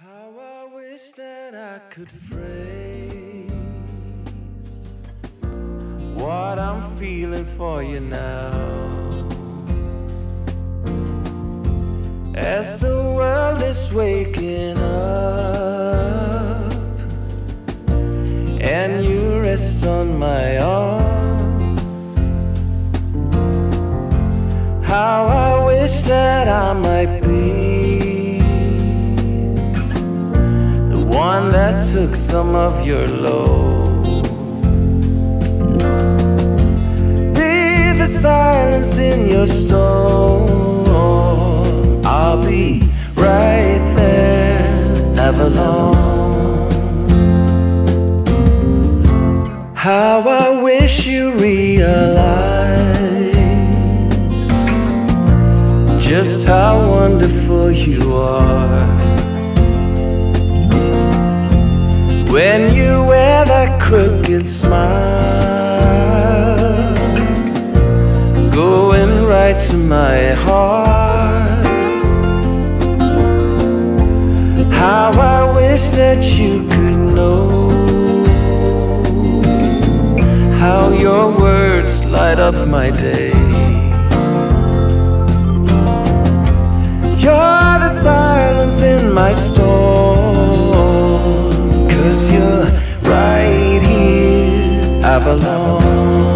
How I wish that I could phrase what I'm feeling for you now. As the world is waking up and you rest on my arm. How I wish that I might be one that took some of your load. Be the silence in your storm. I'll be right there, Avalon. How I wish you realized just how wonderful you are. When you wear that crooked smile, going right to my heart. How I wish that you could know how your words light up my day. You're the silence in my storm. Cause you're right here, Avalon.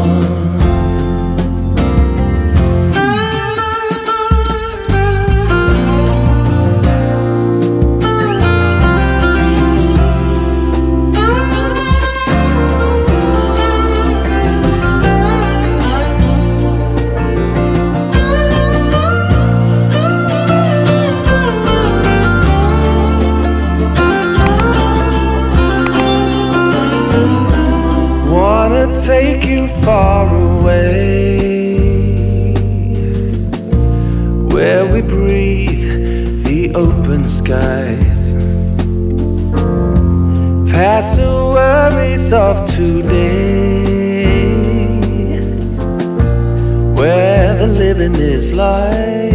Take you far away Where we breathe the open skies. Past the worries of today Where the living is light.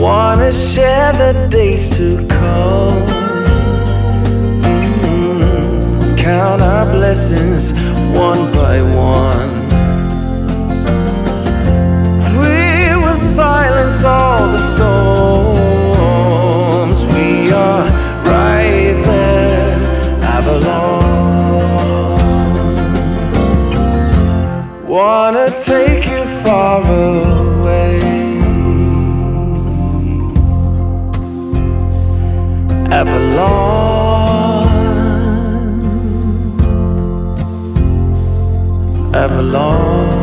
Wanna share the days to come count our blessings one by one. We will silence all the storms. We are right there, Avalon. Wanna take Avalon.